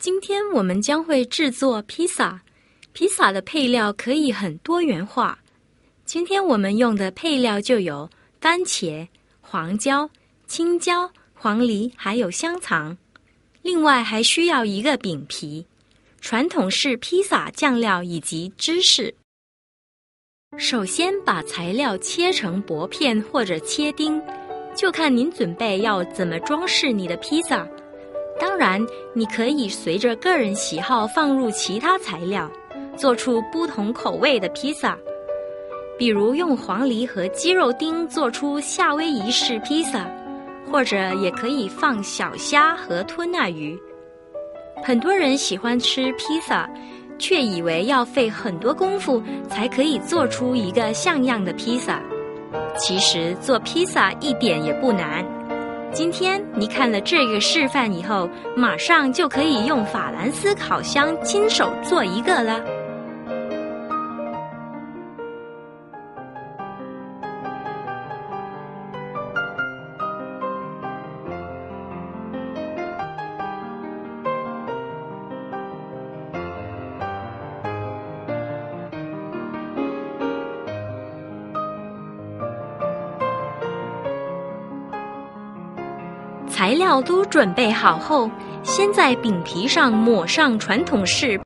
今天我们将会制作披萨。披萨的配料可以很多元化。今天我们用的配料就有番茄、黄椒、青椒、黄梨，还有香肠。另外还需要一个饼皮、传统式披萨酱料以及芝士。首先把材料切成薄片或者切丁，就看您准备要怎么装饰你的披萨。当然，你可以随着个人喜好放入其他材料，做出不同口味的披萨。比如用黄梨和鸡肉丁做出夏威夷式披萨。或者也可以放小虾和吞拿鱼。很多人喜欢吃披萨，却以为要费很多功夫才可以做出一个像样的披萨。其实做披萨一点也不难。今天你看了这个示范以后，马上就可以用法兰斯烤箱亲手做一个了。材料都准备好后，先在饼皮上抹上传统式